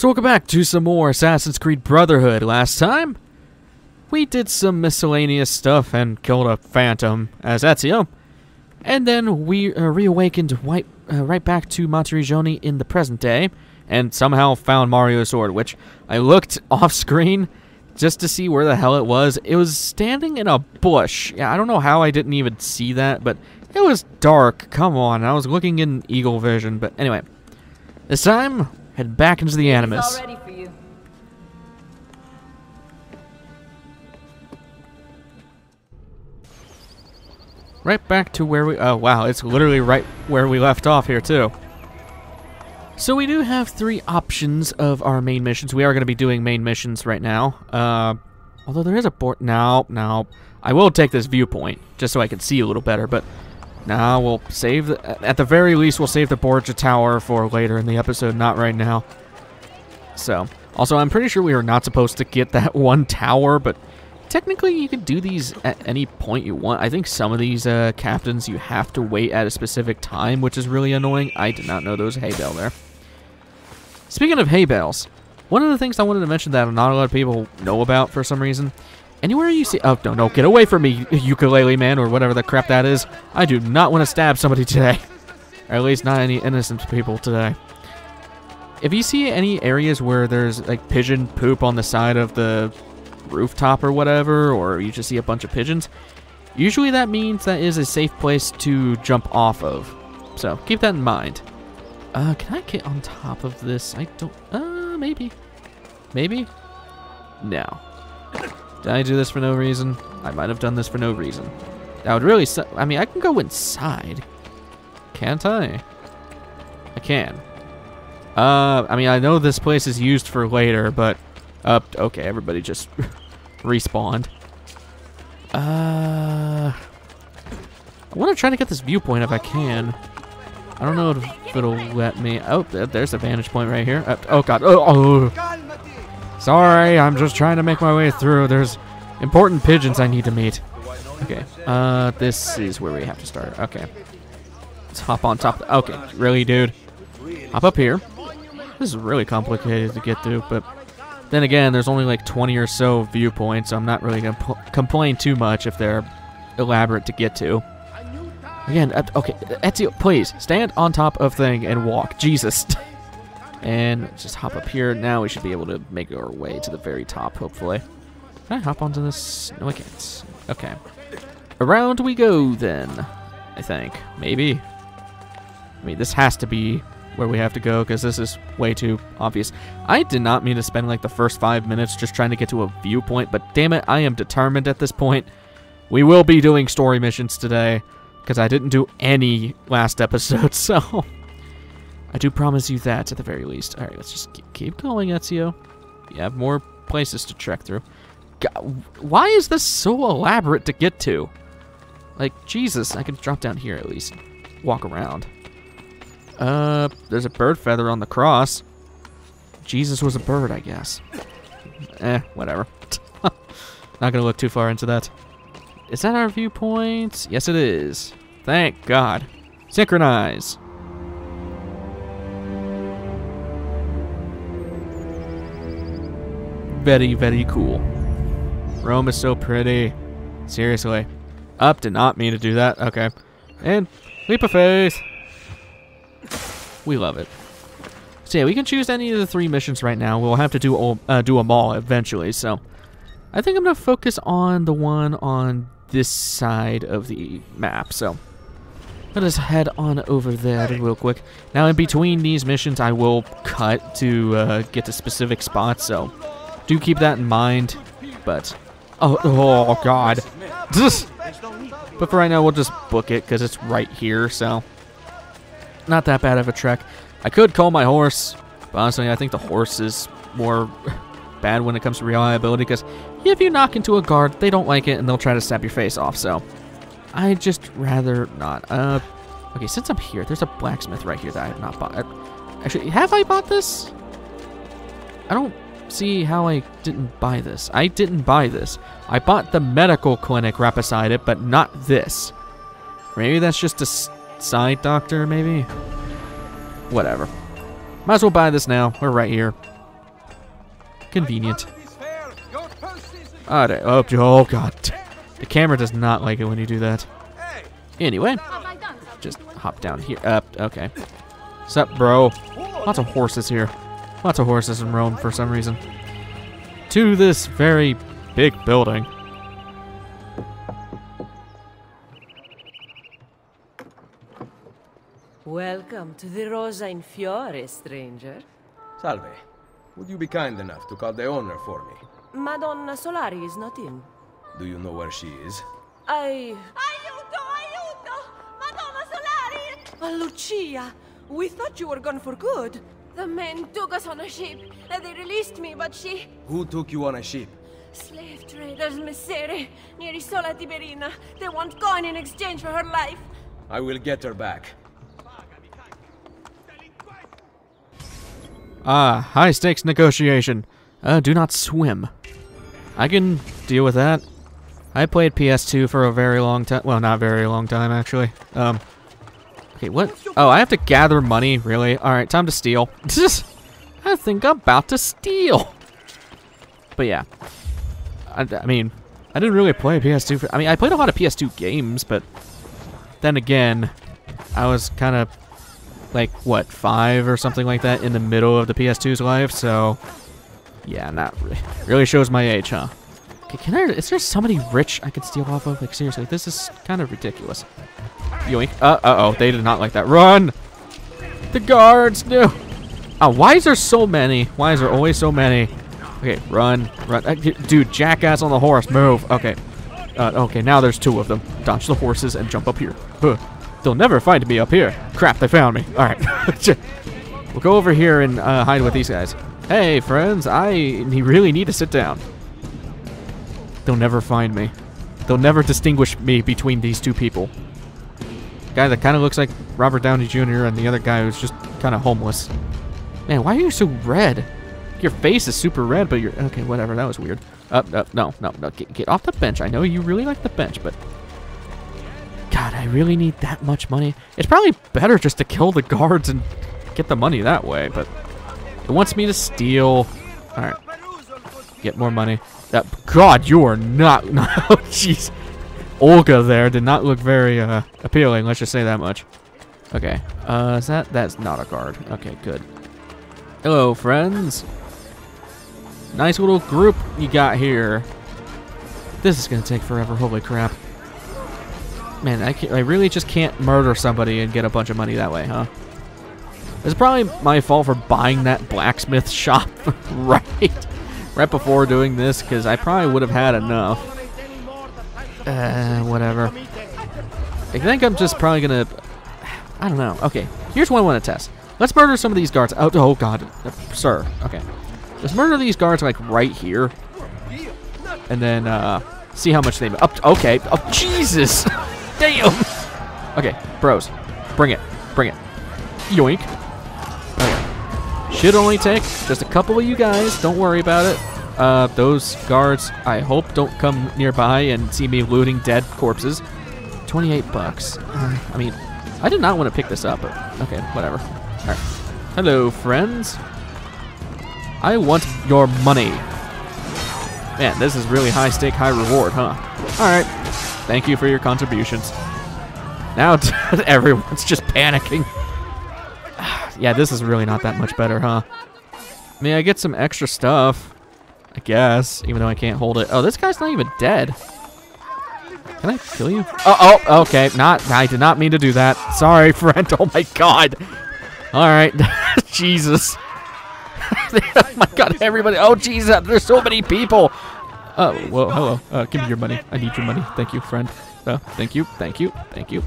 So welcome back to some more Assassin's Creed Brotherhood. Last time, we did some miscellaneous stuff and killed a phantom as Ezio. And then we uh, reawakened right, uh, right back to Monteriggioni in the present day and somehow found Mario's sword, which I looked off screen just to see where the hell it was. It was standing in a bush. Yeah, I don't know how I didn't even see that, but it was dark. Come on, I was looking in eagle vision. But anyway, this time, head back into the Animus. It's all ready for you. Right back to where we... Oh, wow. It's literally right where we left off here, too. So we do have three options of our main missions. We are going to be doing main missions right now. Uh, although there is a board... No, no. I will take this viewpoint, just so I can see a little better, but... Now we'll save the... At the very least, we'll save the Borgia Tower for later in the episode, not right now. So... Also, I'm pretty sure we are not supposed to get that one tower, but technically you can do these at any point you want. I think some of these uh, captains you have to wait at a specific time, which is really annoying. I did not know a hay bale there. Speaking of hay bales, one of the things I wanted to mention that not a lot of people know about for some reason, anywhere you see... Oh, no, no, get away from me, ukulele man, or whatever the crap that is. I do not want to stab somebody today. or at least not any innocent people today. If you see any areas where there's like pigeon poop on the side of the rooftop or whatever, or you just see a bunch of pigeons, usually that means that is a safe place to jump off of. So keep that in mind. Uh, can I get on top of this? I don't, uh, maybe. Maybe? No. Did I do this for no reason? I might have done this for no reason. That would really su I mean, I can go inside. Can't I? I can. Uh, I mean, I know this place is used for later, but... Uh, okay, everybody just respawned. Uh... I want to try to get this viewpoint if I can. I don't know if it'll let me... Oh, there's a vantage point right here. Uh, oh, God. Oh, oh. Sorry, I'm just trying to make my way through. There's important pigeons I need to meet. Okay. Uh, this is where we have to start. Okay. Let's hop on top. Okay, really, dude? Hop up here. This is really complicated to get through, but then again, there's only like 20 or so viewpoints, so I'm not really going to complain too much if they're elaborate to get to. Again, okay, Ezio, please, stand on top of thing and walk. Jesus. and just hop up here. Now we should be able to make our way to the very top, hopefully. Can I hop onto this? No, I can't. Okay. Around we go, then. I think. Maybe. I mean, this has to be where we have to go because this is way too obvious. I did not mean to spend like the first five minutes just trying to get to a viewpoint, but damn it, I am determined at this point. We will be doing story missions today because I didn't do any last episode, so I do promise you that at the very least. All right, let's just keep going, Ezio. You have more places to trek through. God, why is this so elaborate to get to? Like, Jesus, I can drop down here at least. Walk around. Uh, there's a bird feather on the cross. Jesus was a bird, I guess. Eh, whatever. Not gonna look too far into that. Is that our viewpoint? Yes, it is. Thank God. Synchronize. Very, very cool. Rome is so pretty. Seriously. Up did not mean to do that. Okay. And leap of faith. We love it. So yeah, we can choose any of the three missions right now. We'll have to do all, uh, do them all eventually. So I think I'm gonna focus on the one on this side of the map. So let us head on over there real quick. Now in between these missions, I will cut to uh, get to specific spots. So do keep that in mind. But oh, oh God. but for right now, we'll just book it because it's right here. So not that bad of a trek. I could call my horse, but honestly, I think the horse is more bad when it comes to reliability because if you knock into a guard, they don't like it and they'll try to stab your face off. So I just rather not. Uh, okay, since I'm here, there's a blacksmith right here that I have not bought. Actually, have I bought this? I don't see how I didn't buy this. I didn't buy this. I bought the medical clinic right beside it, but not this. Maybe that's just a side doctor, maybe? Whatever. Might as well buy this now. We're right here. convenient. Oh, oh, oh god. The camera does not like it when you do that. Anyway, just hop down here. Up, uh, okay. Sup, bro? Lots of horses here. Lots of horses in Rome for some reason. To this very big building. Welcome to the Rosa in Fiore, stranger. Salve. Would you be kind enough to call the owner for me? Madonna Solari is not in. Do you know where she is? I... Aiuto, aiuto! Madonna Solari! Lucia! We thought you were gone for good. The men took us on a ship, and they released me, but she... Who took you on a ship? Slave traders, Messere, near Isola Tiberina. They want coin in exchange for her life. I will get her back. Ah, high stakes negotiation. Uh, do not swim. I can deal with that. I played PS2 for a very long time. Well, not very long time, actually. Um, okay, what? Oh, I have to gather money, really? Alright, time to steal. I think I'm about to steal. But yeah. I, I mean, I didn't really play PS2. For, I mean, I played a lot of PS2 games, but then again, I was kind of like what five or something like that in the middle of the PS2's life. So yeah, not really. Really shows my age, huh? Can I? Is there somebody rich I could steal off of? Like seriously, this is kind of ridiculous. Yoink! Uh, uh oh, they did not like that. Run! The guards! No! Oh, why is there so many? Why is there always so many? Okay, run, run. Uh, dude, jackass on the horse, move. Okay. Uh, okay, now there's two of them. Dodge the horses and jump up here. Huh. They'll never find me up here. Crap, they found me. All right. we'll go over here and uh, hide with these guys. Hey, friends, I really need to sit down. They'll never find me. They'll never distinguish me between these two people. Guy that kind of looks like Robert Downey Jr. and the other guy who's just kind of homeless. Man, why are you so red? Your face is super red, but you're... Okay, whatever. That was weird. Up, up, no, no, no. Get, get off the bench. I know you really like the bench, but God, I really need that much money. It's probably better just to kill the guards and get the money that way, but it wants me to steal. All right. Get more money. That God, you are not. oh, jeez. Olga there did not look very uh, appealing. Let's just say that much. Okay. Uh, is that that's not a guard? Okay, good. Hello, friends. Nice little group you got here. This is gonna take forever. Holy crap. Man, I, can't. I really just can't murder somebody and get a bunch of money that way, huh? It's probably my fault for buying that blacksmith shop right right before doing this, because I probably would have had enough. Uh, whatever. I think I'm just probably gonna... I don't know. Okay, here's what I want to test. Let's murder some of these guards. Oh, oh god. Uh, sir. Okay. Let's murder these guards, like, right here. And then, uh, see how much they... Up. Okay. Oh, Jesus! Damn! Okay, bros. Bring it. Bring it. Yoink. Should only take just a couple of you guys. Don't worry about it. Uh, those guards, I hope, don't come nearby and see me looting dead corpses. 28 bucks. I mean, I did not want to pick this up, but okay, whatever. Alright. Hello, friends. I want your money. Man, this is really high stake, high reward, huh? Alright. Thank you for your contributions. Now everyone's just panicking. Yeah, this is really not that much better, huh? I mean, I get some extra stuff, I guess, even though I can't hold it. Oh, this guy's not even dead. Can I kill you? Oh, oh, okay. Not, I did not mean to do that. Sorry, friend. Oh my god. All right. Jesus. oh my god, everybody. Oh, Jesus. There's so many people. Oh, well, hello. Uh, give me your money. I need your money. Thank you, friend. Uh, thank you, thank you, thank you.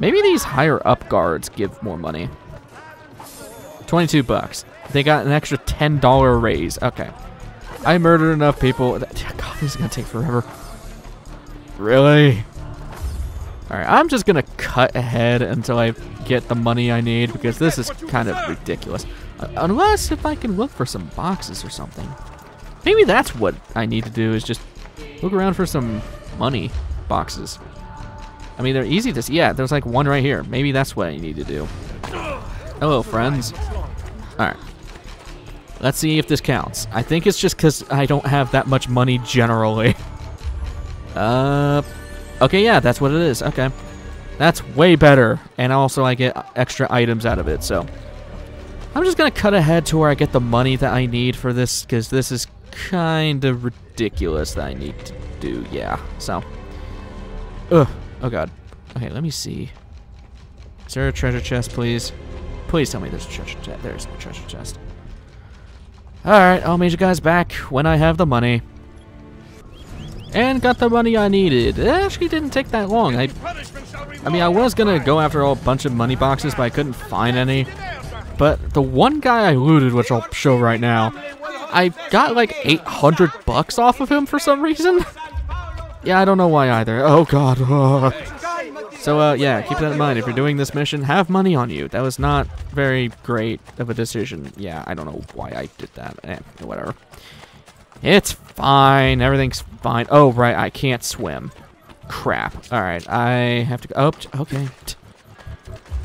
Maybe these higher up guards give more money. 22 bucks. They got an extra $10 raise. Okay. I murdered enough people. God, this is going to take forever. Really? Alright, I'm just going to cut ahead until I get the money I need because this is kind of ridiculous. Uh, unless if I can look for some boxes or something. Maybe that's what I need to do is just look around for some money boxes. I mean, they're easy to see. Yeah, there's like one right here. Maybe that's what I need to do. Hello, friends. All right. Let's see if this counts. I think it's just because I don't have that much money generally. Uh, okay, yeah, that's what it is. Okay. That's way better. And also I get extra items out of it, so. I'm just going to cut ahead to where I get the money that I need for this, because this is kind of ridiculous that I need to do. Yeah, so. Ugh. Oh, God. Okay, let me see. Is there a treasure chest, please? Please tell me there's a treasure chest. There's no treasure chest. Alright, I'll meet you guys back when I have the money. And got the money I needed. It actually didn't take that long. I, I mean, I was gonna go after a bunch of money boxes, but I couldn't find any. But the one guy I looted, which I'll show right now, I got like 800 bucks off of him for some reason. yeah, I don't know why either. Oh god. So, uh, yeah, keep that in mind. If you're doing this mission, have money on you. That was not very great of a decision. Yeah, I don't know why I did that. Eh, whatever. It's fine. Everything's fine. Oh, right. I can't swim. Crap. All right. I have to go. Oh, okay.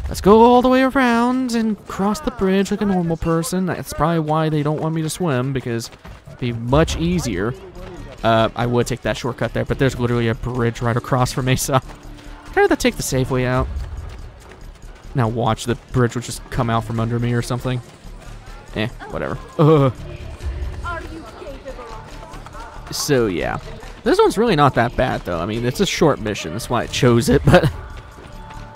Let's go all the way around and cross the bridge like a normal person. That's probably why they don't want me to swim, because it'd be much easier. Uh, I would take that shortcut there, but there's literally a bridge right across from me, so... I'd rather take the safe way out. Now watch, the bridge would just come out from under me or something. Eh, whatever. Ugh. So, yeah. This one's really not that bad, though. I mean, it's a short mission. That's why I chose it, but...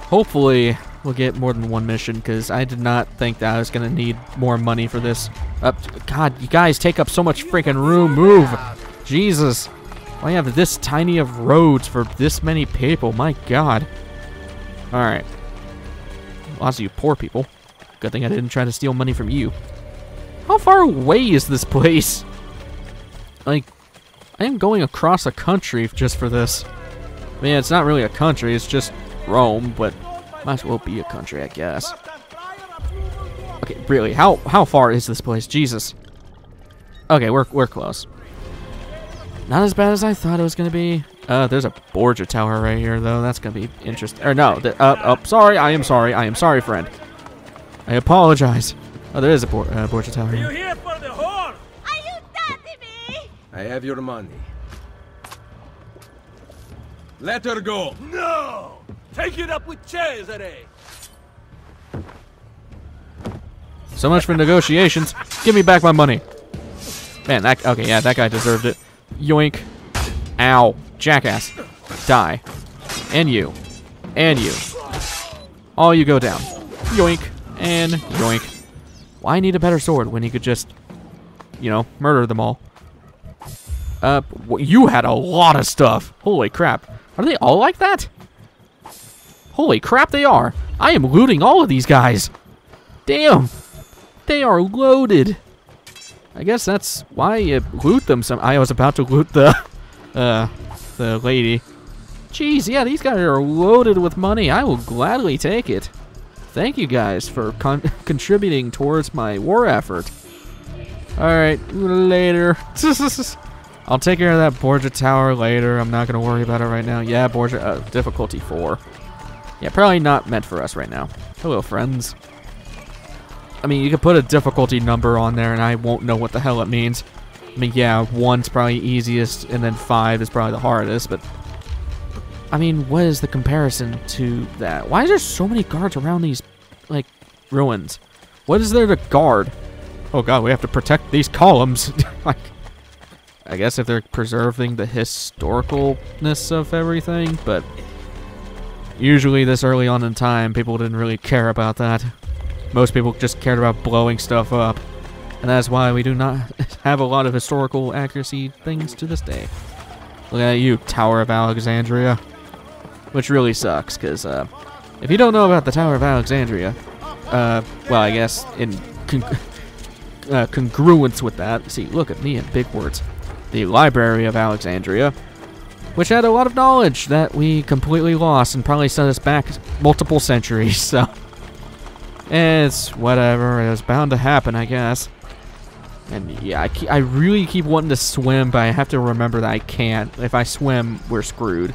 Hopefully, we'll get more than one mission, because I did not think that I was going to need more money for this. Uh, God, you guys take up so much freaking room. Move! Jesus. Oh, Why have this tiny of roads for this many people? My God. Alright. Lots of you poor people. Good thing I didn't try to steal money from you. How far away is this place? Like, I am going across a country just for this. I mean, it's not really a country, it's just Rome, but might as well be a country, I guess. Okay, really, how how far is this place? Jesus. Okay, we're, we're close. Not as bad as I thought it was going to be. Uh, there's a Borgia tower right here, though. That's going to be interesting. Or no, the, uh, uh, sorry, I am sorry. I am sorry, friend. I apologize. Oh, there is a Bor uh, Borgia tower here. You here for the whore? Aiutatemi! I have your money. Let her go. No! Take it up with Cesare! So much for negotiations. Give me back my money. Man, that okay, yeah, that guy deserved it. Yoink. Ow. Jackass. Die. And you. And you. All you go down. Yoink. And yoink. Why need a better sword when he could just, you know, murder them all? Uh, you had a lot of stuff. Holy crap. Are they all like that? Holy crap, they are. I am looting all of these guys. Damn. They are loaded. I guess that's why you loot them some. I was about to loot the, uh, the lady. Jeez, yeah, these guys are loaded with money. I will gladly take it. Thank you guys for con contributing towards my war effort. Alright, later. I'll take care of that Borgia Tower later. I'm not going to worry about it right now. Yeah, Borgia, uh, difficulty 4. Yeah, probably not meant for us right now. Hello, friends. I mean, you could put a difficulty number on there and I won't know what the hell it means. I mean, yeah, one's probably easiest and then five is probably the hardest, but... I mean, what is the comparison to that? Why is there so many guards around these, like, ruins? What is there to guard? Oh god, we have to protect these columns. like, I guess if they're preserving the historicalness of everything, but... Usually this early on in time, people didn't really care about that. Most people just cared about blowing stuff up. And that's why we do not have a lot of historical accuracy things to this day. Look at you, Tower of Alexandria. Which really sucks, because uh, if you don't know about the Tower of Alexandria, uh, well, I guess in con uh, congruence with that, see, look at me in big words. The Library of Alexandria, which had a lot of knowledge that we completely lost and probably set us back multiple centuries, so... It's whatever. It was bound to happen, I guess. And yeah, I, keep, I really keep wanting to swim, but I have to remember that I can't. If I swim, we're screwed.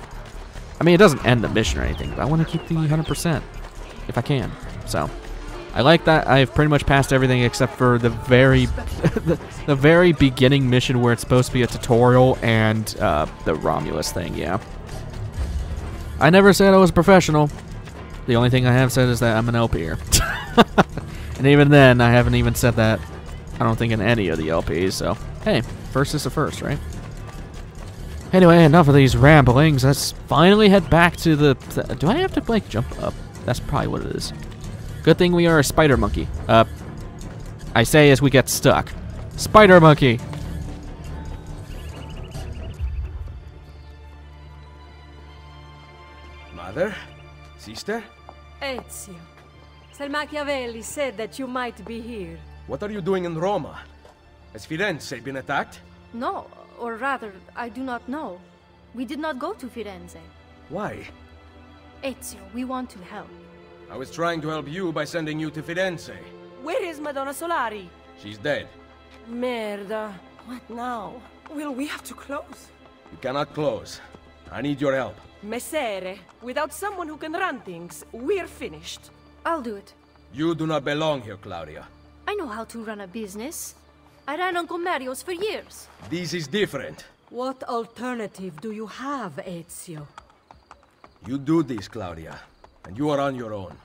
I mean, it doesn't end the mission or anything, but I want to keep the 100% if I can. So, I like that I've pretty much passed everything except for the very, the, the very beginning mission where it's supposed to be a tutorial and uh, the Romulus thing. Yeah. I never said I was a professional. The only thing I have said is that I'm an LPer. and even then, I haven't even said that. I don't think in any of the LPs. So hey, first is the first, right? Anyway, enough of these ramblings. Let's finally head back to the. th- do I have to like jump up? That's probably what it is. Good thing we are a spider monkey. Uh, I say as we get stuck. Spider monkey. Mother? Sister? Ezio. Sir Machiavelli said that you might be here. What are you doing in Roma? Has Firenze been attacked? No, or rather, I do not know. We did not go to Firenze. Why? Ezio, we want to help. I was trying to help you by sending you to Firenze. Where is Madonna Solari? She's dead. Merda. What now? Will we have to close? You cannot close. I need your help. Messere, without someone who can run things, we're finished. I'll do it. You do not belong here, Claudia. I know how to run a business. I ran Uncle Mario's for years. This is different. What alternative do you have, Ezio? You do this, Claudia, and you are on your own.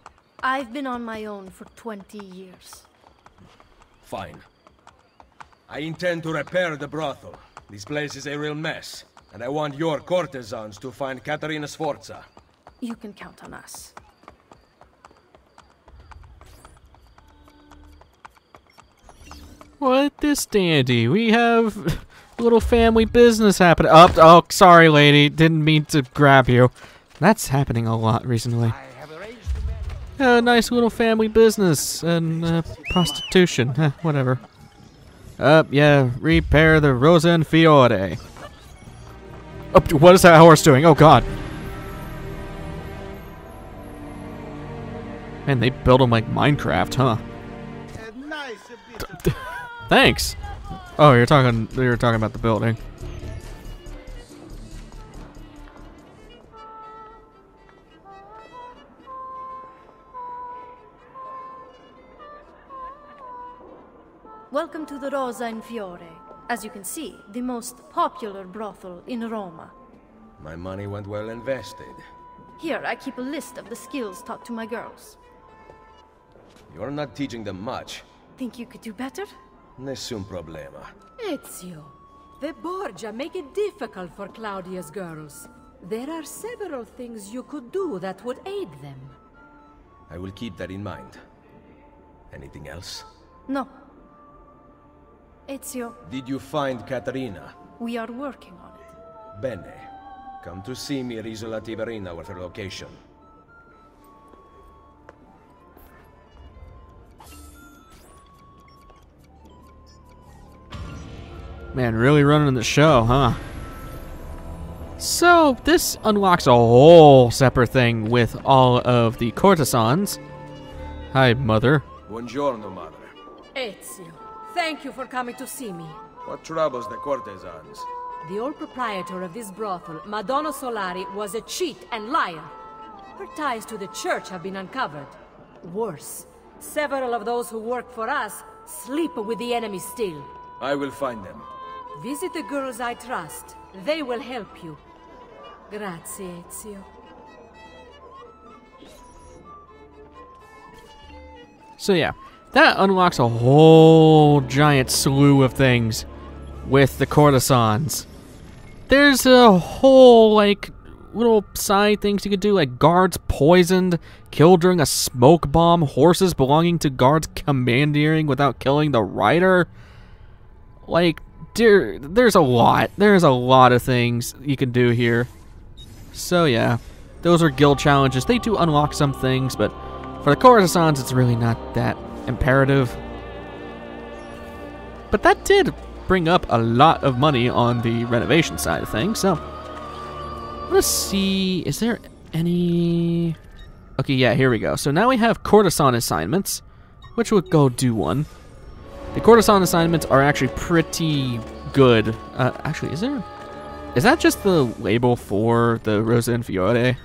I've been on my own for 20 years. Fine. I intend to repair the brothel. This place is a real mess, and I want your courtesans to find Caterina Sforza. You can count on us. What this dandy? We have a little family business happening. Oh, oh, sorry, lady. Didn't mean to grab you. That's happening a lot recently. A nice little family business and uh, prostitution. Eh, whatever. Uh, yeah, repair the Rosa in Fiore. Oh, what is that horse doing? Oh, God. Man, they built them like Minecraft, huh? Thanks. Oh, you're talking. You're talking about the building. Welcome to the Rosa in Fiore. As you can see, the most popular brothel in Roma. My money went well invested. Here, I keep a list of the skills taught to my girls. You're not teaching them much. Think you could do better? Nessun problema. Ezio, the Borgia make it difficult for Claudia's girls. There are several things you could do that would aid them. I will keep that in mind. Anything else? No. Ezio, Did you find Caterina? we are working on it. Bene. Come to see me at Isola Tiberina with her location. Man, really running the show, huh? So, this unlocks a whole separate thing with all of the courtesans. Hi, mother. Buongiorno, madre. Ezio, thank you for coming to see me. What troubles the courtesans? The old proprietor of this brothel, Madonna Solari, was a cheat and liar. Her ties to the church have been uncovered. Worse, several of those who work for us sleep with the enemy still. I will find them. Visit the girls I trust. They will help you. Grazie, Ezio. So yeah, that unlocks a whole giant slew of things with the courtesans. There's a whole like little side things you could do, like guards poisoned, killed during a smoke bomb, horses belonging to guards commandeering without killing the rider. Like, dear, there's a lot. There's a lot of things you can do here. So yeah, those are guild challenges. They do unlock some things, but for the courtesans, it's really not that imperative. But that did bring up a lot of money on the renovation side of things, so let's see. Is there any. Okay, yeah, here we go. So now we have courtesan assignments, which would go do one. The courtesan assignments are actually pretty good. Uh, actually, is there. Is that just the label for the Rosa in Fiore?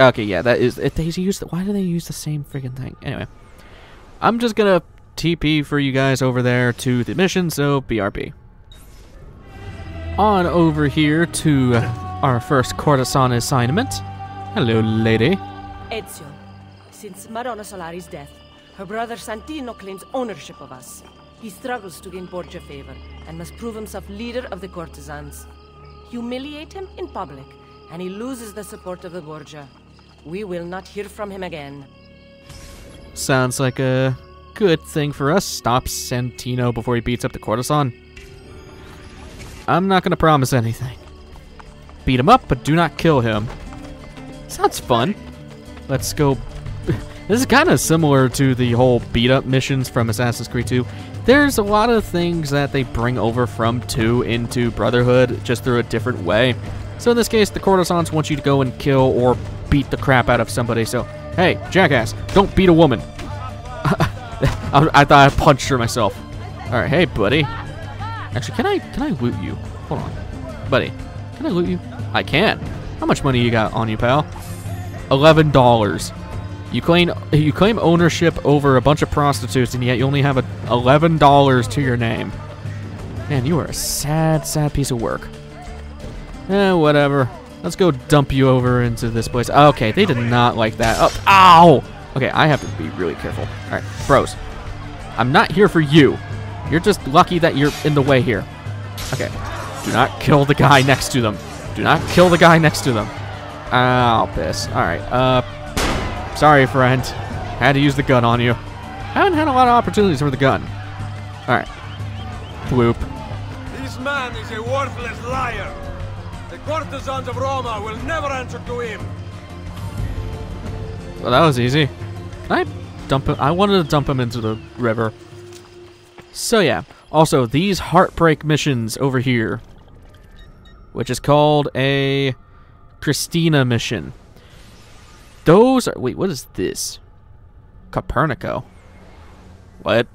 Okay, yeah, that is. If they use, the, why do they use the same freaking thing? Anyway, I'm just gonna TP for you guys over there to the mission. So BRB. On over here to our first courtesan assignment. Hello, lady. Ezio, since Madonna Solari's death, her brother Santino claims ownership of us. He struggles to gain Borgia favor and must prove himself leader of the courtesans. Humiliate him in public, and he loses the support of the Borgia. We will not hear from him again. Sounds like a good thing for us. Stop Santino before he beats up the courtesan. I'm not gonna promise anything. Beat him up, but do not kill him. Sounds fun. Let's go. This is kind of similar to the whole beat up missions from Assassin's Creed 2. There's a lot of things that they bring over from 2 into Brotherhood just through a different way. So in this case, the courtesans want you to go and kill or beat the crap out of somebody. So, hey, jackass, don't beat a woman. I, I thought I punched her myself. All right, hey, buddy. Actually, can I can I loot you? Hold on, buddy. Can I loot you? I can. How much money you got on you, pal? Eleven dollars. You claim you claim ownership over a bunch of prostitutes, and yet you only have a eleven dollars to your name. Man, you are a sad, sad piece of work. Eh, whatever. Let's go dump you over into this place. Okay, they did not like that. Oh, ow! Okay, I have to be really careful. All right, bros. I'm not here for you. You're just lucky that you're in the way here. Okay. Do not kill the guy next to them. Do not kill the guy next to them. Ow, piss. Alright, uh... Sorry, friend. Had to use the gun on you. Haven't had a lot of opportunities for the gun. Alright. Bloop. This man is a worthless liar. The courtesans of Roma will never answer to him. Well, that was easy. Can I dump him? I wanted to dump him into the river. So yeah. Also, these heartbreak missions over here, which is called a Cristina mission. Those are wait, what is this? Copernico. What?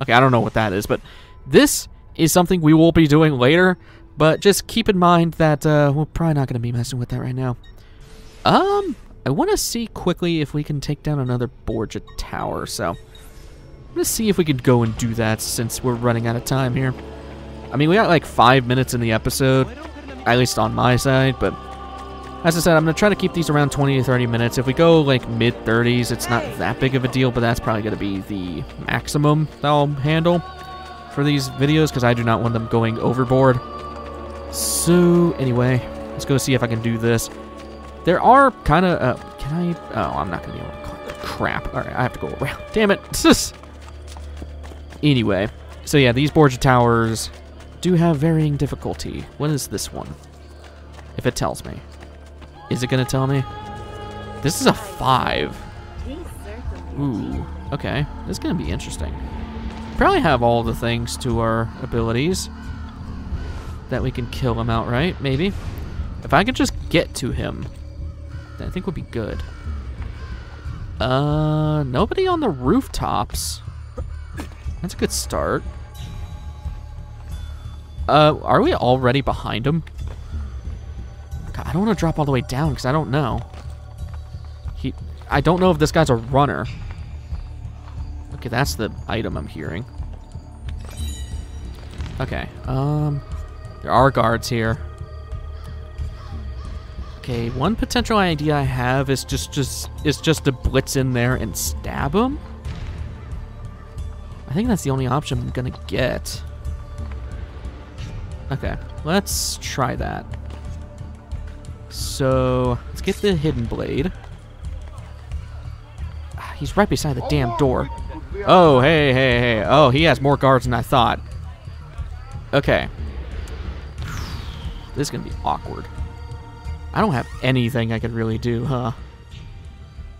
Okay, I don't know what that is, but this is something we will be doing later. But just keep in mind that uh, we're probably not going to be messing with that right now. Um, I want to see quickly if we can take down another Borgia tower. So I'm gonna see if we could go and do that since we're running out of time here. I mean, we got like five minutes in the episode, at least on my side. But as I said, I'm gonna try to keep these around 20 to 30 minutes. If we go like mid 30s, it's not that big of a deal. But that's probably gonna be the maximum that I'll handle for these videos because I do not want them going overboard. So anyway, let's go see if I can do this. There are kind of, uh, can I, oh, I'm not going to be able to, crap. All right, I have to go around. Damn it. anyway, so yeah, these Borgia Towers do have varying difficulty. What is this one? If it tells me. Is it going to tell me? This is a five. Ooh, okay. This is going to be interesting. Probably have all the things to our abilities that we can kill him outright, maybe. If I could just get to him, I think would be good. Uh, nobody on the rooftops. That's a good start. Uh, are we already behind him? God, I don't want to drop all the way down because I don't know. He, I don't know if this guy's a runner. Okay, that's the item I'm hearing. Okay, um, there are guards here. Okay, one potential idea I have is just just is just to blitz in there and stab him. I think that's the only option I'm gonna get. Okay, let's try that. So let's get the hidden blade. He's right beside the damn door. Oh, hey, hey, hey. Oh, he has more guards than I thought. Okay. This is gonna be awkward. I don't have anything I could really do, huh?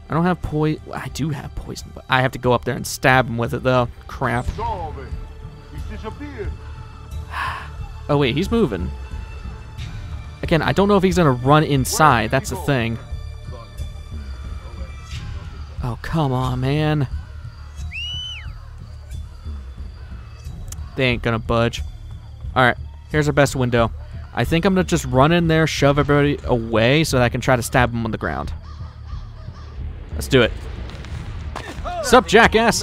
I don't have poison. I do have poison, but I have to go up there and stab him with it, though. Crap. Oh, wait, he's moving. Again, I don't know if he's going to run inside. That's the thing. Oh, come on, man. They ain't going to budge. Alright, here's our best window. I think I'm going to just run in there, shove everybody away so that I can try to stab them on the ground. Let's do it. Sup, jackass?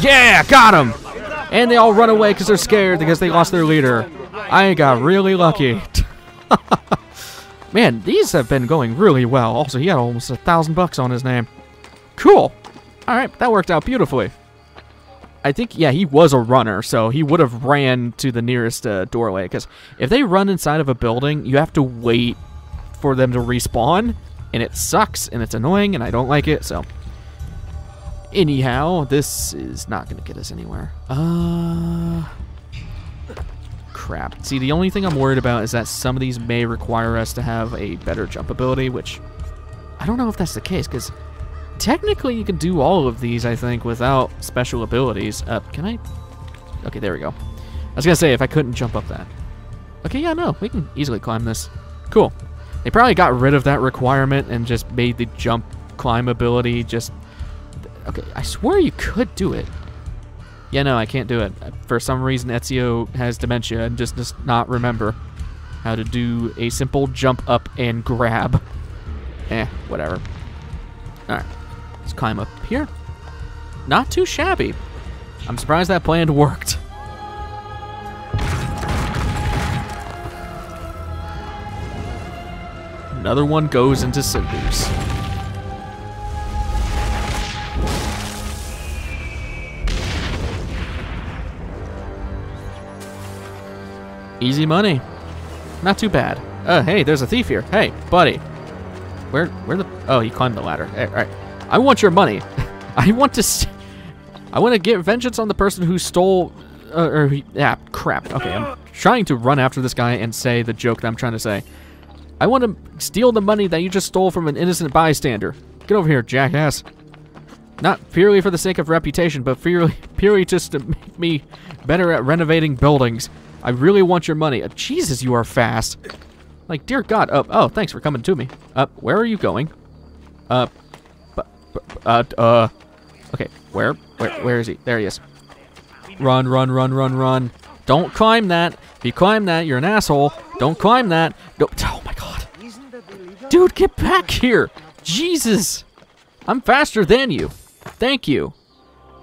Yeah, got him! And they all run away because they're scared because they lost their leader. I got really lucky. Man, these have been going really well. Also, he had almost a thousand bucks on his name. Cool. All right, that worked out beautifully. I think, yeah, he was a runner, so he would have ran to the nearest uh, doorway. Because if they run inside of a building, you have to wait for them to respawn, and it sucks, and it's annoying, and I don't like it, so... Anyhow, this is not going to get us anywhere. Uh... Crap. See, the only thing I'm worried about is that some of these may require us to have a better jump ability, which... I don't know if that's the case, because technically you can do all of these, I think, without special abilities. Uh, can I? Okay, there we go. I was gonna say, if I couldn't jump up that. Okay, yeah, no, we can easily climb this. Cool. They probably got rid of that requirement and just made the jump climb ability just... Okay, I swear you could do it. Yeah, no, I can't do it. For some reason, Ezio has dementia and just does not remember how to do a simple jump up and grab. Eh, whatever. Alright. Let's climb up here. Not too shabby. I'm surprised that plan worked. Another one goes into cinders. Easy money. Not too bad. Uh, hey, there's a thief here. Hey, buddy. Where, where the? Oh, he climbed the ladder. All right. I want your money. I want to. I want to get vengeance on the person who stole. Uh, or yeah, crap. Okay, I'm trying to run after this guy and say the joke that I'm trying to say. I want to steal the money that you just stole from an innocent bystander. Get over here, jackass. Not purely for the sake of reputation, but purely, purely just to make me better at renovating buildings. I really want your money. Uh, Jesus, you are fast. Like, dear God. Oh, oh, thanks for coming to me. Uh, where are you going? Uh, uh, uh, okay, where, where, where is he? There he is. Run, run, run, run, run. Don't climb that. If you climb that, you're an asshole. Don't climb that. Oh my God. Dude, get back here. Jesus. I'm faster than you. Thank you.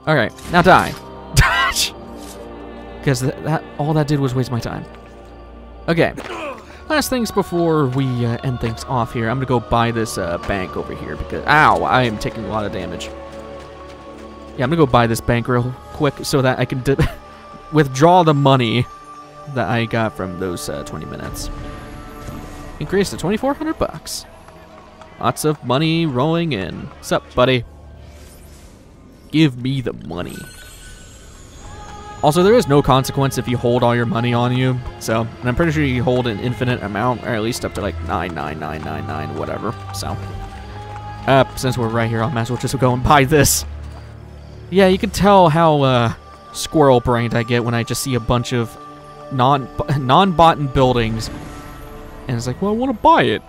All right, now die. Because that, that, all that did was waste my time. Okay. Last things before we uh, end things off here. I'm to go buy this uh, bank over here because... Ow! I am taking a lot of damage. Yeah, I'm to go buy this bank real quick so that I can withdraw the money that I got from those uh, 20 minutes. Increase to 2,400 bucks. Lots of money rolling in. Sup, buddy? Give me the money. Also, there is no consequence if you hold all your money on you. So, and I'm pretty sure you hold an infinite amount, or at least up to like 99999, whatever. So, uh, since we're right here, I might as well just go and buy this. Yeah, you can tell how uh, squirrel-brained I get when I just see a bunch of non non-bought buildings, and it's like, well, I want to buy it.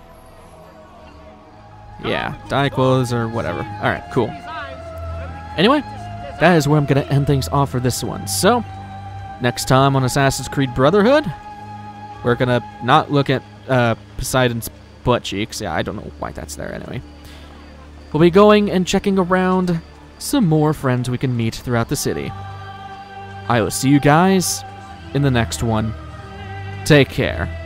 Yeah, dye clothes or whatever. All right, cool. Anyway, that is where I'm going to end things off for this one. So, next time on Assassin's Creed Brotherhood, we're going to not look at uh, Poseidon's butt cheeks. Yeah, I don't know why that's there anyway. We'll be going and checking around some more friends we can meet throughout the city. I will see you guys in the next one. Take care.